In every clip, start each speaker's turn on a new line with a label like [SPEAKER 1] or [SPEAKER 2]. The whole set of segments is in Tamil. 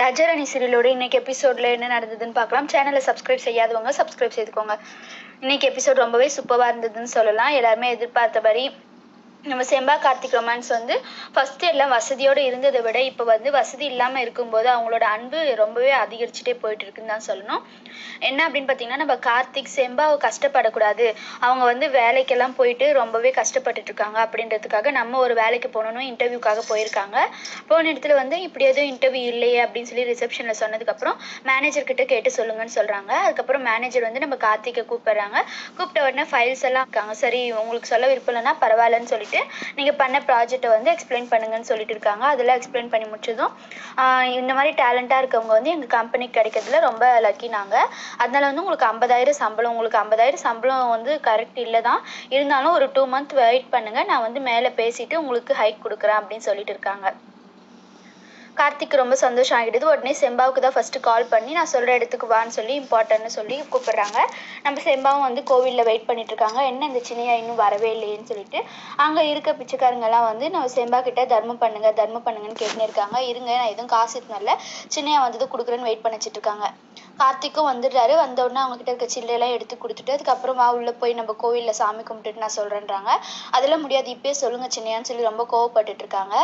[SPEAKER 1] ராஜாராணி சீரியலோட இன்னைக்கு எபிசோடில் என்ன நடந்ததுன்னு பார்க்கலாம். சேனலை சப்ஸ்கிரைப் செய்யாதவங்க சப்ஸ்கிரைப் செய்துக்கோங்க. இன்னைக்கு எபிசோட் ரொம்பவே சூப்பராக இருந்ததுன்னு சொல்லலாம். எல்லாருமே எதிர்பார்த்தபடி நம்ம செம்பா கார்த்திக் ரொமான்ஸ் வந்து ஃபஸ்ட்டு எல்லாம் வசதியோடு இருந்ததை விட இப்போ வந்து வசதி இல்லாமல் இருக்கும்போது அவங்களோட அன்பு ரொம்பவே அதிகரிச்சுட்டே போயிட்டு இருக்குன்னு தான் சொல்லணும். என்ன அப்படின்னு பார்த்தீங்கன்னா நம்ம கார்த்திக் செம்பாவை கஷ்டப்படக்கூடாது. அவங்க வந்து வேலைக்கெல்லாம் போயிட்டு ரொம்பவே கஷ்டப்பட்டுட்டு இருக்காங்க அப்படின்றதுக்காக நம்ம ஒரு வேலைக்கு போகணும்னு இன்டர்வியூக்காக போயிருக்காங்க. போன இடத்துல வந்து இப்படி எதுவும் இன்டர்வியூ இல்லையே அப்படின்னு சொல்லி ரிசப்ஷனில் சொன்னதுக்கப்புறம் மேனேஜர்கிட்ட கேட்டு சொல்லுங்கன்னு சொல்கிறாங்க அதுக்கப்புறம் மேனேஜர் வந்து நம்ம கார்த்திகை கூப்பிட்றாங்க. கூப்பிட்ட உடனே ஃபைல்ஸ் எல்லாம் இருக்காங்க. சரி உங்களுக்கு சொல்ல விருப்பம் இல்லைன்னா பரவாயில்லன்னு சொல்லிட்டு நீங்கள் பண்ண ப்ராஜெக்ட்டை வந்து எக்ஸ்பிளைன் பண்ணுங்கன்னு சொல்லிட்டு இருக்காங்க. அதெல்லாம் எக்ஸ்பிளைன் பண்ணி முடிச்சதும் இந்த மாதிரி டேலண்ட்டாக இருக்கவங்க வந்து எங்கள் கம்பெனிக்கு கிடைக்கிறதுல ரொம்ப லக்கி நாங்கள் அதனால வந்து உங்களுக்கு ஐம்பதாயிரம் சம்பளம் உங்களுக்கு ஐம்பதாயிரம் சம்பளம் வந்து கரெக்ட் இல்லை தான். இருந்தாலும் ஒரு டூ மந்த் வெயிட் பண்ணுங்கள் நான் வந்து மேலே பேசிட்டு உங்களுக்கு ஹைக் கொடுக்குறேன் அப்படின்னு சொல்லிட்டு இருக்காங்க. கார்த்திக் ரொம்ப சந்தோஷம் ஆகிடுது. உடனே செம்பாவுக்கு தான் ஃபஸ்ட்டு கால் பண்ணி நான் சொல்கிற இடத்துக்கு வான்னு சொல்லி இம்பார்ட்டன்ட்னு சொல்லி கூப்பிட்றாங்க. நம்ம செம்பாவும் வந்து கோவிலில் வெயிட் பண்ணிட்டுருக்காங்க என்ன இந்த சின்னையா இன்னும் வரவே இல்லையேன்னு சொல்லிட்டு அங்கே இருக்க பிச்சைக்காரங்கெல்லாம் வந்து நம்ம செம்பா கிட்ட தர்மம் பண்ணுங்க தர்மம் பண்ணுங்கன்னு கேட்டுன்னு இருக்காங்க இருங்க நான் எதுவும் காசு இருந்தால சின்னையா வந்தது கொடுக்குறேன்னு வெயிட் பண்ணிச்சிட்டு இருக்காங்க. கார்த்திக்கும் வந்துடுறாரு. வந்த உடனே அவங்க கிட்ட இருக்க சில்லையெல்லாம் எடுத்து கொடுத்துட்டு அதுக்கப்புறமா உள்ள போய் நம்ம கோவிலில் சாமி கும்பிட்டுட்டு நான் சொல்கிறேன்றாங்க அதெல்லாம் முடியாது இப்பயே சொல்லுங்க சின்னையான்னு சொல்லி ரொம்ப கோவப்பட்டுட்டு இருக்காங்க.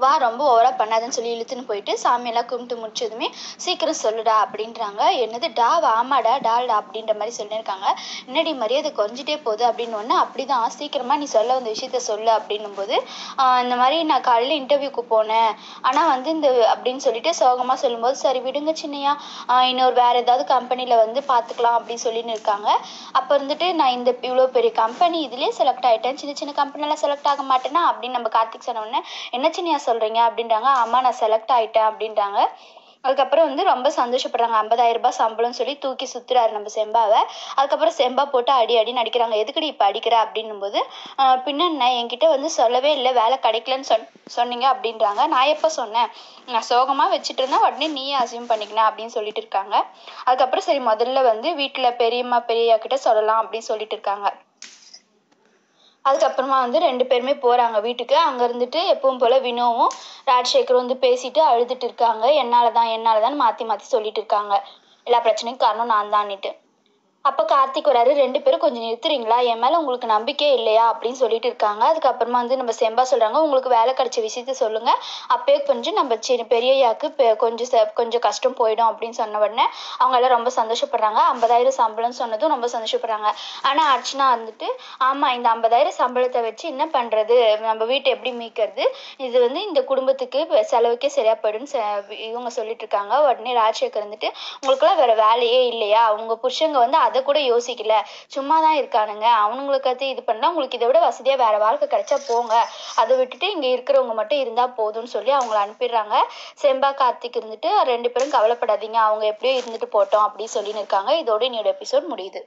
[SPEAKER 1] வா ரொம்ப ஓவராக பண்ணாதன்னு சொல்லி இழுத்துன்னு போயிட்டு சாமியெல்லாம் கும்பிட்டு முடிச்சதுமே சீக்கிரம் சொல்லுடா அப்படின்றாங்க. என்னது டா ஆமாடா டால்டா அப்படின்ற மாதிரி சொல்லியிருக்காங்க. என்னடி மரியாதை கொஞ்சிட்டே போகுது அப்படின்னு ஒன்று அப்படிதான் சீக்கிரமாக நீ சொல்ல வந்த விஷயத்த சொல்லு அப்படின்னும் போது இந்த மாதிரி நான் காலையில் இன்டர்வியூக்கு போனேன். ஆனால் வந்து இந்த அப்படின்னு சொல்லிட்டு சோகமாக சொல்லும்போது சரி விடுங்க சின்னையா இன்னொரு வேற ஏதாவது கம்பெனியில் வந்து பார்த்துக்கலாம் அப்படின்னு சொல்லின்னு இருக்காங்க. அப்போ இருந்துட்டு நான் இந்த இவ்வளோ பெரிய கம்பெனி இதுலேயே செலக்ட் ஆகிட்டேன் சின்ன சின்ன கம்பெனிலாம் செலக்ட் ஆக மாட்டேனா அப்படின்னு நம்ம கார்த்திக் சொன்ன உடனே என்ன சின்னையா சொல்கிறீங்க அப்படின்றாங்க ஆமாம் நான் செலக்ட் ஆகிட்டேன் அப்படின்றாங்க அதுக்கப்புறம் வந்து ரொம்ப சந்தோஷப்படுறாங்க. ஐம்பதாயிரம் ரூபாய் சம்பளம்னு சொல்லி தூக்கி சுத்துறாரு நம்ம செம்பாவை. அதுக்கப்புறம் செம்பா போட்டு அடி அடி நடிக்கிறாங்க எதுக்குடி இப்போ அடிக்கிற அப்படின்னும் போது என்கிட்ட வந்து சொல்லவே இல்லை. வேலை கிடைக்கலன்னு சொன் சொன்னீங்க அப்படின்றாங்க. நான் எப்போ சொன்னேன்? நான் சோகமாக வச்சுட்டு இருந்தா உடனே நீயே அசியூம் பண்ணிக்கணும் அப்படின்னு சொல்லிட்டு இருக்காங்க. அதுக்கப்புறம் சரி முதல்ல வந்து வீட்டில் பெரியம்மா பெரியா கிட்ட சொல்லலாம் அப்படின்னு சொல்லிட்டு இருக்காங்க. அதுக்கப்புறமா வந்து ரெண்டு பேருமே போகிறாங்க வீட்டுக்கு. அங்கே இருந்துட்டு எப்பவும் போல் வினோவும் ராஜசேகரும் வந்து பேசிட்டு அழுதுட்டு இருக்காங்க. என்னால் தான் என்னால் தான் மாற்றி மாற்றி சொல்லிட்டு இருக்காங்க. எல்லா பிரச்சனைக்கும் காரணம் நான் தான்னுட்டு அப்போ கார்த்திக் வராரு ரெண்டு பேரும் கொஞ்சம் நிறுத்துறீங்களா? என் மேலே உங்களுக்கு நம்பிக்கை இல்லையா? அப்படின்னு சொல்லிட்டு இருக்காங்க. அதுக்கப்புறமா வந்து நம்ம செம்பா சொல்கிறாங்க உங்களுக்கு வேலை கிடைச்ச விஷயத்த சொல்லுங்கள் அப்பயே கொஞ்சம் நம்ம சின்ன பெரியயாக்கு கொஞ்சம் ச- கொஞ்சம் கஷ்டம் போயிடும் அப்படின்னு சொன்ன உடனே அவங்க எல்லாம் ரொம்ப சந்தோஷப்படுறாங்க. ஐம்பதாயிரம் சம்பளம் சொன்னதும் ரொம்ப சந்தோஷப்படுறாங்க. ஆனால் அர்ச்சனா வந்துட்டு ஆமாம் இந்த ஐம்பதாயிரம் சம்பளத்தை வச்சு என்ன பண்ணுறது நம்ம வீட்டை எப்படி மீட்கிறது? இது வந்து இந்த குடும்பத்துக்கு செலவுக்கே சரியா போயிடும்னு ச- இவங்க சொல்லிட்டு இருக்காங்க. உடனே ராஜசேகர் வந்துட்டு உங்களுக்குலாம் வேற வேலையே இல்லையா? உங்க புருஷங்க வந்து அதை கூட யோசிக்கல. சும்மா தான் இருக்கானுங்க. அவனுங்களுக்கு அது இது பண்ணா உங்களுக்கு இதை விட வசதியா வேற வாழ்க்கை கிடைச்சா போங்க. அதை விட்டுட்டு இங்க இருக்கிறவங்க மட்டும் இருந்தா போதும்னு சொல்லி அவங்கள அனுப்பிடுறாங்க. செம்பா கார்த்திக் இருந்துட்டு ரெண்டு பேரும் கவலைப்படாதீங்க. அவங்க எப்படியோ இருந்துட்டு போட்டோம் அப்படின்னு சொல்லின்னு இருக்காங்க. இதோட என்னோட எபிசோட் முடியுது.